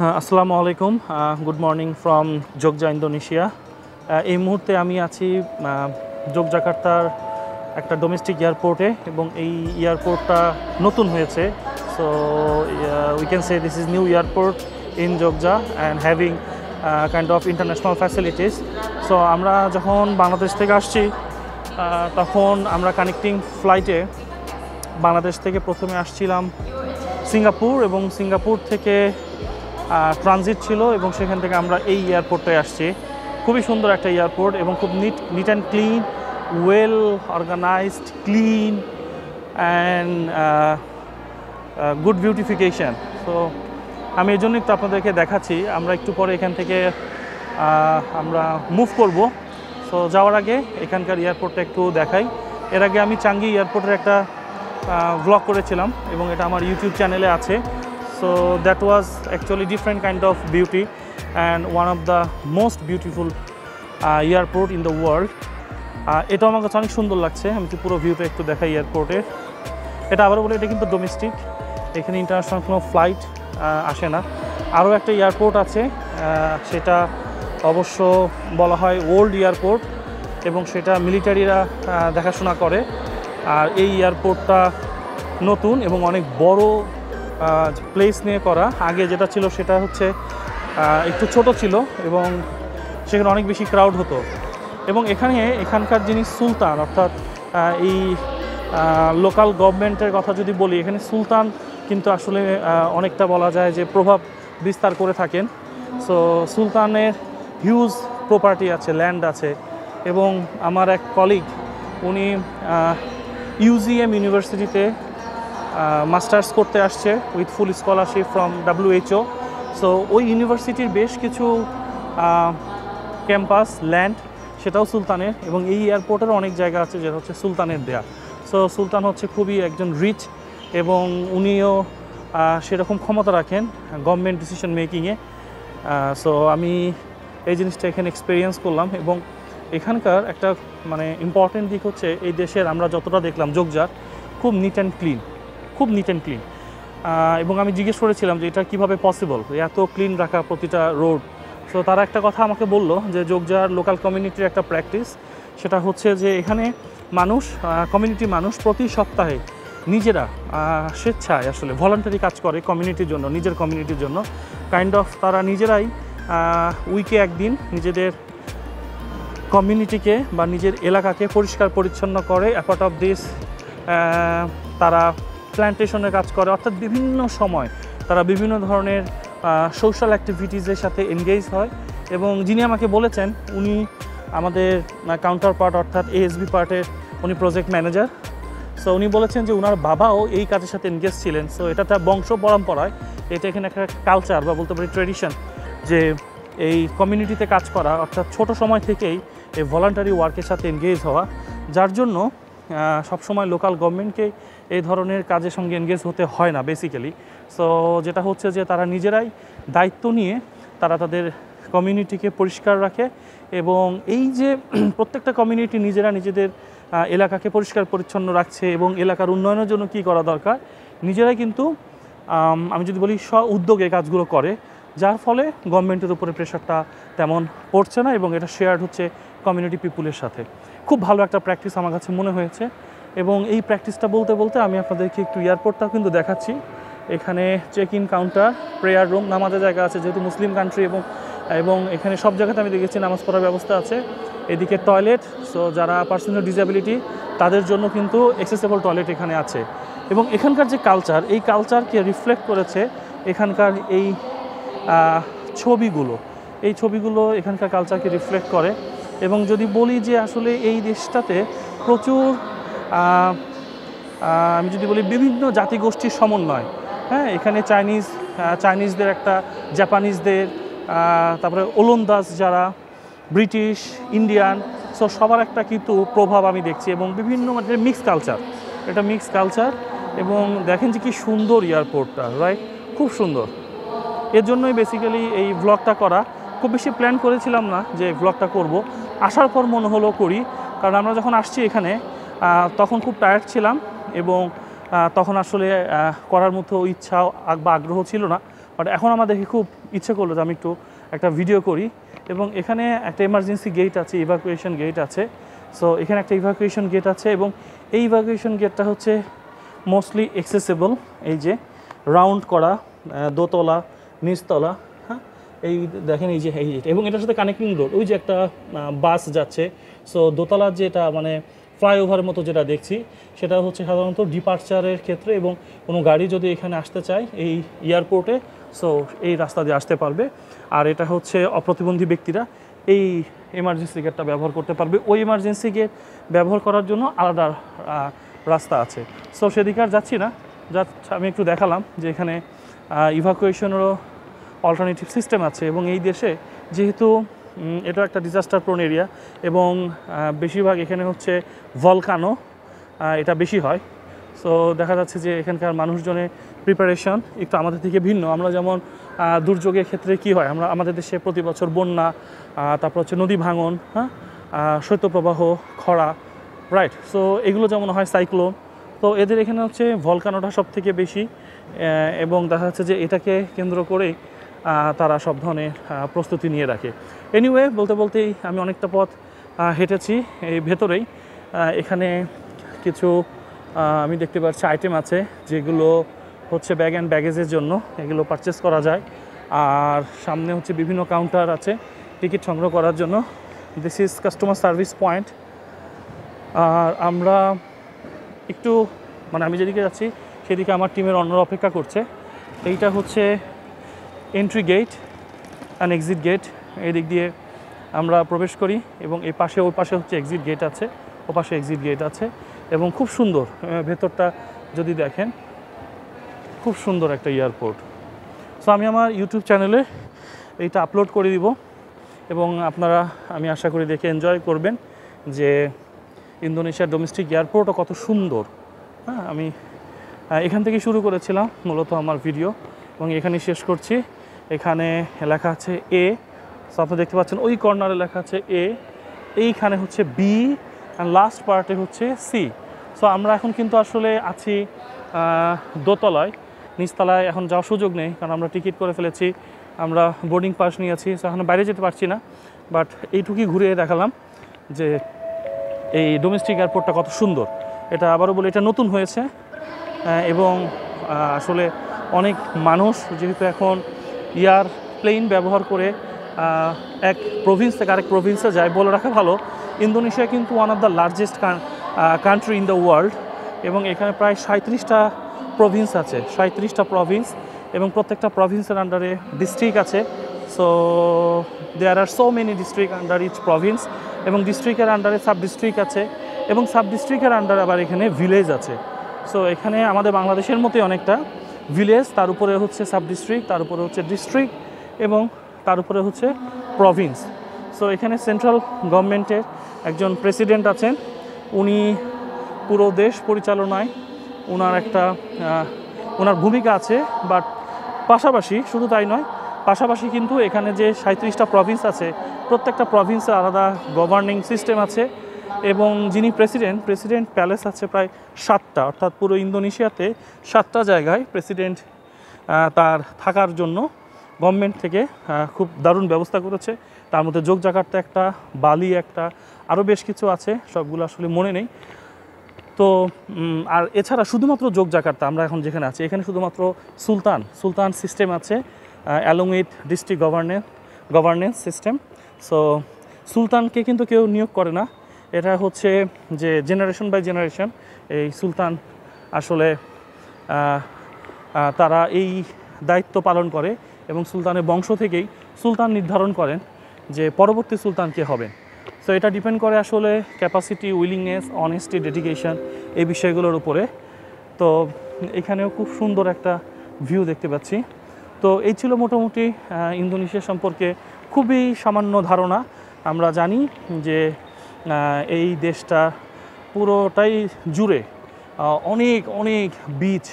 হ্যাঁ, আসসালামু আলাইকুম। Good morning from Jogja Indonesia এই মুহূর্তে আমি আছি যোগজাকার্তার একটা ডোমেস্টিক এয়ারপোর্টে এবং এই এয়ারপোর্টটা নতুন হয়েছে। So we can say this is new airport in Jogja and having kind of international facilities so আমরা যখন বাংলাদেশ থেকে আসছি তখন আমরা কানেক্টিং ফ্লাইটে বাংলাদেশ থেকে প্রথমে আসছিলাম সিঙ্গাপুর এবং সিঙ্গাপুর থেকে ট্রানজিট ছিল এবং সেখান থেকে আমরা এই এয়ারপোর্টে আসছি। খুবই সুন্দর একটা এয়ারপোর্ট এবং খুব neat neat and clean well organized clean and good beautification তো আমি এই জন্যই তো আপনাদেরকে দেখাচ্ছি। আমরা একটু পরে এখান থেকে আমরা মুভ করব। সো যাওয়ার আগে এখানকার এয়ারপোর্টটা একটু দেখাই। এর আগে আমি চাঙ্গি এয়ারপোর্টের একটা ভ্লগ করেছিলাম এবং এটা আমার ইউটিউব চ্যানেলে আছে। So that was actually different kind of beauty and one of the most beautiful airport in the world এটাও আমার কাছে অনেক সুন্দর লাগছে। আমি একটু পুরো ভিউটা একটু দেখাই এয়ারপোর্টের এটা আবার বলে, এটা কিন্তু ডোমেস্টিক এখানে ইন্টারন্যাশনাল কোনো ফ্লাইট আসে না। আরও একটা এয়ারপোর্ট আছে সেটা অবশ্য বলা হয় ওল্ড এয়ারপোর্ট এবং সেটা মিলিটারিরা দেখাশোনা করে। আর এই এয়ারপোর্টটা নতুন এবং অনেক বড় প্লেস নিয়ে করা। আগে যেটা ছিল সেটা হচ্ছে একটু ছোট ছিল এবং সেখানে অনেক বেশি ক্রাউড হতো। এবং এখানে এখানকার যিনি সুলতান, অর্থাৎ এই লোকাল গভর্নমেন্টের কথা যদি বলি, এখানে সুলতান কিন্তু আসলে অনেকটা বলা যায় যে প্রভাব বিস্তার করে থাকেন। সো সুলতানের হিউজ প্রপার্টি আছে ল্যান্ড আছে। এবং আমার এক কলিগ উনি ইউজিএম ইউনিভার্সিটিতে মাস্টার্স করতে আসছে with full scholarship from WHO so ওই ইউনিভার্সিটির বেশ কিছু ক্যাম্পাস ল্যান্ড সেটাও সুলতানের এবং এই এয়ারপোর্টের অনেক জায়গা আছে যেটা হচ্ছে সুলতানের দেয়া সো সুলতান হচ্ছে খুবই একজন রিচ এবং উনিও সেরকম ক্ষমতা রাখেন গভর্নমেন্ট ডিসিশন মেকিংয়ে সো আমি এই জিনিসটা এখানে এক্সপিরিয়েন্স করলাম এবং এখানকার একটা মানে ইম্পর্টেন্ট দিক হচ্ছে এই দেশের আমরা যতটা দেখলাম যোগজার খুব নিট অ্যান্ড ক্লিন খুব নিট অ্যান্ড ক্লিন এবং আমি জিজ্ঞেস করেছিলাম যে এটা কীভাবে পসিবল এত ক্লিন রাখা প্রতিটা রোড সো তারা একটা কথা আমাকে বলল যে যোগজার লোকাল কমিউনিটির একটা প্র্যাকটিস সেটা হচ্ছে যে এখানে মানুষ কমিউনিটি মানুষ প্রতি সপ্তাহে নিজেরা স্বেচ্ছায় আসলে ভলান্টারি কাজ করে কমিউনিটির জন্য, নিজের কমিউনিটির জন্য। কাইন্ড অফ তারা নিজেরাই উইকে একদিন নিজেদের কমিউনিটিকে বা নিজের এলাকাকে পরিষ্কার পরিচ্ছন্ন করে অ্যাপার্ট অফ দিস তারা প্ল্যান্টেশনের কাজ করে, অর্থাৎ বিভিন্ন সময় তারা বিভিন্ন ধরনের সোশ্যাল অ্যাক্টিভিটিসের সাথে এনগেজ হয়। এবং যিনি আমাকে বলেছেন, উনি আমাদের কাউন্টার পার্ট অর্থাৎ এএসবি পার্টের উনি প্রজেক্ট ম্যানেজার সো উনি বলেছেন যে ওনার বাবাও এই কাজের সাথে এনগেজ ছিলেন। সো এটা তার বংশ পরম্পরায়, এটা এখানে একটা কালচার বা বলতে পারি ট্রেডিশন যে এই কমিউনিটিতে কাজ করা, অর্থাৎ ছোট সময় থেকেই এই ভলান্টারি ওয়ার্কের সাথে এনগেজ হওয়া। যার জন্য সবসময় লোকাল গভর্নমেন্টকে এই ধরনের কাজের সঙ্গে এনগেজ হতে হয় না বেসিক্যালি সো যেটা হচ্ছে যে তারা নিজেরাই দায়িত্ব নিয়ে তারা তাদের কমিউনিটিকে পরিষ্কার রাখে এবং এই যে প্রত্যেকটা কমিউনিটি নিজেরা নিজেদের এলাকাকে পরিষ্কার পরিচ্ছন্ন রাখছে এবং এলাকার উন্নয়নের জন্য কী করা দরকার, নিজেরাই কিন্তু, আমি যদি বলি স্ব উদ্যোগে কাজগুলো করে, যার ফলে গভর্নমেন্টের উপরে প্রেশারটা তেমন পড়ছে না এবং এটা শেয়ার্ড হচ্ছে কমিউনিটি পিপুলের সাথে। খুব ভালো একটা প্র্যাকটিস আমার কাছে মনে হয়েছে। এবং এই প্র্যাকটিসটা বলতে বলতে আমি আপনাদেরকে একটু এয়ারপোর্টটাও কিন্তু দেখাচ্ছি। এখানে check in counter prayer room নামাজের জায়গা আছে যেহেতু মুসলিম কান্ট্রি এবং এবং এখানে সব জায়গাতে আমি দেখেছি নামাজ পড়ার ব্যবস্থা আছে। এদিকে টয়লেট সো যারা পার্সোনাল ডিসেবিলিটি তাদের জন্য কিন্তু অ্যাক্সেসেবল টয়লেট এখানে আছে। এবং এখানকার যে কালচার এই কালচারকে রিফ্লেক্ট করেছে এখানকার এই ছবিগুলো। এই ছবিগুলো এখানকার কালচারকে রিফ্লেক্ট করে। এবং যদি বলি যে আসলে এই দেশটাতে প্রচুর আমি যদি বলি বিভিন্ন জাতিগোষ্ঠীর সমন্বয় হ্যাঁ এখানে চাইনিজ চাইনিজদের একটা, জাপানিজদের তারপরে ওলন্দাজ যারা, ব্রিটিশ, ইন্ডিয়ান সো সবার একটা কিন্তু প্রভাব আমি দেখছি এবং বিভিন্ন মানে মিক্স কালচার এটা মিক্স কালচার এবং দেখেন যে কি সুন্দর এয়ারপোর্টটা রাইট খুব সুন্দর। এর জন্যই বেসিক্যালি এই ব্লগটা করা। খুব বেশি প্ল্যান করেছিলাম না যে ব্লগটা করব। আসার পর মনে হলো করি, কারণ আমরা যখন আসছি এখানে তখন খুব টায়ার্ড ছিলাম এবং তখন আসলে করার মতো ইচ্ছা বা আগ্রহ ছিল না। বাট এখন আমার দেখি খুব ইচ্ছে করল যে আমি একটু একটা ভিডিও করি এবং এখানে একটা এমার্জেন্সি গেট আছে ইভাকুয়েশন গেট আছে। সো এখানে একটা ইভাকুয়েশন গেট আছে এবং এই ইভাকুয়েশন গেটটা হচ্ছে মোস্টলি এক্সেসেবল এই যে রাউন্ড করা দোতলা, নিচতলা হ্যাঁ? এই দেখেন এই যে, এই এবং এটার সাথে কানেক্টিং রোড ওই যে একটা বাস যাচ্ছে। সো দোতলার যেটা মানে ফ্লাইওভারের মতো যেটা দেখছি, সেটা হচ্ছে সাধারণত ডিপার্চারের ক্ষেত্রে এবং কোনো গাড়ি যদি এখানে আসতে চায় এই এয়ারপোর্টে সো এই রাস্তা দিয়ে আসতে পারবে। আর এটা হচ্ছে অপ্রতিবন্ধী ব্যক্তিরা এই এমার্জেন্সি গেটটা ব্যবহার করতে পারবে। ওই এমার্জেন্সি গেট ব্যবহার করার জন্য আলাদা রাস্তা আছে। সো সেদিকে আর যাচ্ছি না। যা আমি একটু দেখালাম যে এখানে ইভাকুয়েশনেরও অল্টারনেটিভ সিস্টেম আছে এবং এই দেশে যেহেতু এটা একটা ডিজাস্টার প্রোন এরিয়া এবং বেশিরভাগ এখানে হচ্ছে ভলকানো এটা বেশি হয়। সো দেখা যাচ্ছে যে এখানকার মানুষজনের প্রিপারেশন একটু আমাদের থেকে ভিন্ন। আমরা যেমন দুর্যোগের ক্ষেত্রে কি হয়? আমরা আমাদের দেশে প্রতি বছর বন্যা তারপর হচ্ছে নদী ভাঙন হ্যাঁ? শৈত্যপ্রবাহ খরা রাইট সো এগুলো যেমন হয় সাইক্লোন তো এদের এখানে হচ্ছে ভলকানোটা সব থেকে বেশি এবং দেখা যাচ্ছে যে এটাকে কেন্দ্র আহ, তারা সব ধরনের প্রস্তুতি নিয়ে রাখে। এনিওয়ে বলতে বলতেই আমি অনেকটা পথ হেঁটেছি এই ভেতরেই। এখানে কিছু আমি দেখতে পাচ্ছি আইটেম আছে, যেগুলো হচ্ছে ব্যাগ অ্যান্ড ব্যাগেজের জন্য, এগুলো পারচেস করা যায়। আর সামনে হচ্ছে বিভিন্ন কাউন্টার আছে টিকিট সংগ্রহ করার জন্য। This is customer service point আর আমরা একটু মানে আমি যেদিকে যাচ্ছি, সেদিকে আমার টিমের অন্যরা অপেক্ষা করছে। এইটা হচ্ছে entry gate and exit gate এই দিক দিয়ে আমরা প্রবেশ করি এবং এই পাশে ওর পাশে হচ্ছে এক্সিট গেট আছে, ও পাশে এক্সিট গেট আছে এবং খুব সুন্দর ভেতরটা যদি দেখেন, খুব সুন্দর একটা এয়ারপোর্ট সো আমি আমার ইউটিউব চ্যানেলে এইটা আপলোড করে দিব এবং আপনারা, আমি আশা করি দেখে এনজয় করবেন যে ইন্দোনেশিয়ার ডোমেস্টিক এয়ারপোর্টও কত সুন্দর। হ্যাঁ আমি এখান থেকে শুরু করেছিলাম মূলত আমার ভিডিও এবং এখানে শেষ করছি। এখানে লেখা আছে এ সো আপনি দেখতে পাচ্ছেন ওই কর্নারে লেখা আছে এ এইখানে হচ্ছে বি অ্যান্ড লাস্ট পার্টে হচ্ছে সি সো আমরা এখন কিন্তু আসলে আছি দোতলায়, নিচতলায় এখন যাওয়ার সুযোগ নেই, কারণ আমরা টিকিট করে ফেলেছি, আমরা বোর্ডিং পাস নিয়েছি সো এখন বাইরে যেতে পারছি না বাট এইটুকুই ঘুরে দেখালাম যে এই ডোমেস্টিক এয়ারপোর্টটা কত সুন্দর। এটা আবারও বলি, এটা নতুন হয়েছে এবং আসলে অনেক মানুষ, যেহেতু এখন এয়ার প্লেন ব্যবহার করে এক প্রভিন্স থেকে আরেক প্রভিন্সে যায়, বলে রাখা ভালো। ইন্দোনেশিয়া কিন্তু one of the largest country in the world এবং এখানে প্রায় সাঁত্রিশটা প্রভিন্স আছে সাঁত্রিশটা প্রভিন্স এবং প্রত্যেকটা প্রভিন্সের আন্ডারে ডিস্ট্রিক্ট আছে। So there are so many district under each province এবং ডিস্ট্রিক্টের আন্ডারে সাব ডিস্ট্রিক্ট আছে এবং সাব ডিস্ট্রিক্টের আন্ডারে আবার এখানে ভিলেজ আছে। সো এখানে আমাদের বাংলাদেশের মতোই অনেকটা। ভিলেজ, তার উপরে হচ্ছে সাব ডিস্ট্রিক্ট তার উপরে হচ্ছে ডিস্ট্রিক্ট এবং তার উপরে হচ্ছে প্রভিন্স। সো এখানে সেন্ট্রাল গভর্নমেন্টের একজন প্রেসিডেন্ট আছেন। উনি পুরো দেশ পরিচালনায় ওনার একটা ওনার ভূমিকা আছে, বাট পাশাপাশি, শুধু তাই নয়, পাশাপাশি কিন্তু এখানে যে সাঁত্রিশটা প্রভিন্স আছে, প্রত্যেকটা প্রভিন্সের আলাদা গভর্নিং সিস্টেম আছে। এবং যিনি প্রেসিডেন্ট প্রেসিডেন্ট প্যালেস আছে প্রায় সাতটা, অর্থাৎ পুরো ইন্দোনেশিয়াতে সাতটা জায়গায় প্রেসিডেন্ট তার থাকার জন্য গভর্নমেন্ট থেকে খুব দারুণ ব্যবস্থা করেছে। তার মধ্যে যোগ জাকার্তা একটা, বালি একটা আরও বেশ কিছু আছে, সবগুলো আসলে মনে নেই। তো আর এছাড়া শুধুমাত্র যোগ জাকার্তা আমরা এখন যেখানে আছি, এখানে শুধুমাত্র সুলতান সুলতান সিস্টেম আছে along with district governance governance system so সুলতানকে কিন্তু কেউ নিয়োগ করে না। এটা হচ্ছে যে জেনারেশন বাই জেনারেশন এই সুলতান আসলে তারা এই দায়িত্ব পালন করে এবং সুলতানের বংশ থেকেই সুলতান নির্ধারণ করেন যে পরবর্তী সুলতান কে হবেন। সো এটা ডিপেন্ড করে আসলে ক্যাপাসিটি উইলিংনেস অনেস্টি ডেডিকেশন এই বিষয়গুলোর উপরে। তো এখানেও খুব সুন্দর একটা ভিউ দেখতে পাচ্ছি। তো এই ছিল মোটামুটি ইন্দোনেশিয়া সম্পর্কে খুবই সামান্য ধারণা। আমরা জানি যে এই দেশটা পুরোটাই জুড়ে অনেক অনেক বিচ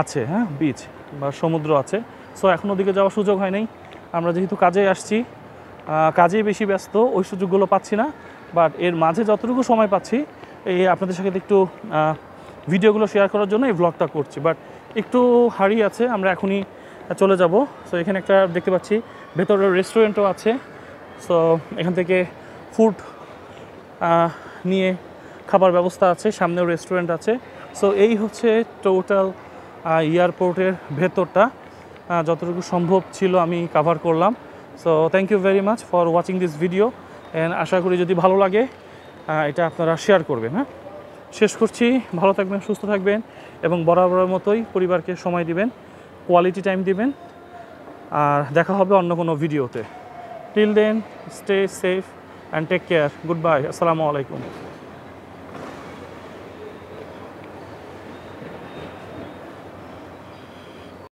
আছে হ্যাঁ? বিচ বা সমুদ্র আছে। সো এখন ওদিকে যাওয়ার সুযোগ হয় নাই। আমরা যেহেতু কাজে আসছি কাজেই বেশি ব্যস্ত, ওই সুযোগগুলো পাচ্ছি না। বাট এর মাঝে যতটুকু সময় পাচ্ছি, এই আপনাদের সাথে একটু ভিডিওগুলো শেয়ার করার জন্য এই ব্লগটা করছি। বাট একটু হারিয়ে আছে, আমরা এখনই চলে যাব। সো এখানে একটা দেখতে পাচ্ছি ভেতরে রেস্টুরেন্টও আছে। সো এখান থেকে ফুড নিয়ে খাবার ব্যবস্থা আছে, সামনেও রেস্টুরেন্ট আছে। সো এই হচ্ছে টোটাল এয়ারপোর্টের ভেতরটা। যতটুকু সম্ভব ছিল আমি কাভার করলাম। So thank you very much for watching this video and আশা করি যদি ভালো লাগে এটা আপনারা শেয়ার করবেন হ্যাঁ? শেষ করছি। ভালো থাকবেন, সুস্থ থাকবেন এবং বরাবরের মতোই পরিবারকে সময় দিবেন কোয়ালিটি টাইম দিবেন। আর দেখা হবে অন্য কোনো ভিডিওতে till then stay safe and take care good bye আসসালামু আলাইকুম